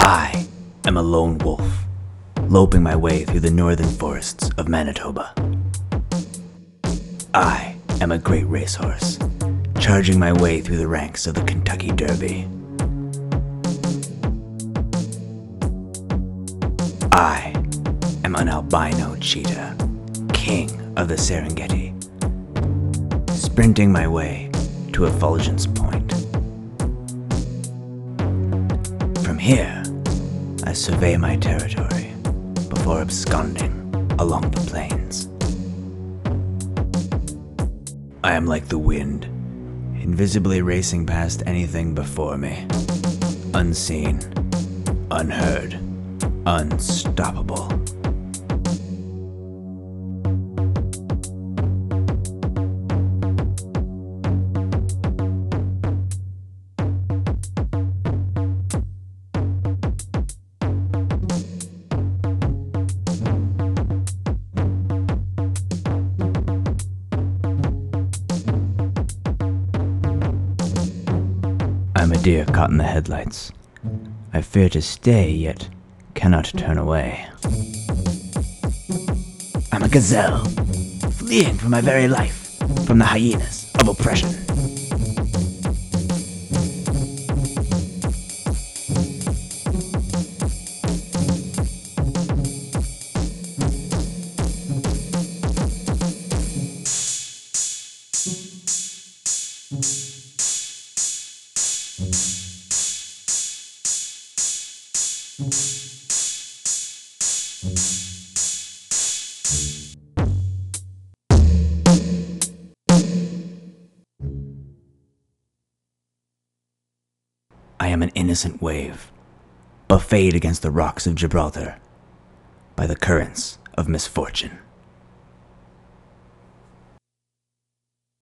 I am a lone wolf, loping my way through the northern forests of Manitoba. I am a great racehorse, charging my way through the ranks of the Kentucky Derby. I am an albino cheetah, king of the Serengeti, sprinting my way to Effulgence Point. From here, I survey my territory before absconding along the plains. I am like the wind, invisibly racing past anything before me. Unseen, unheard, unstoppable. Deer caught in the headlights. I fear to stay, yet cannot turn away. I'm a gazelle, fleeing for my very life from the hyenas of oppression. I am an innocent wave, buffeted against the rocks of Gibraltar by the currents of misfortune.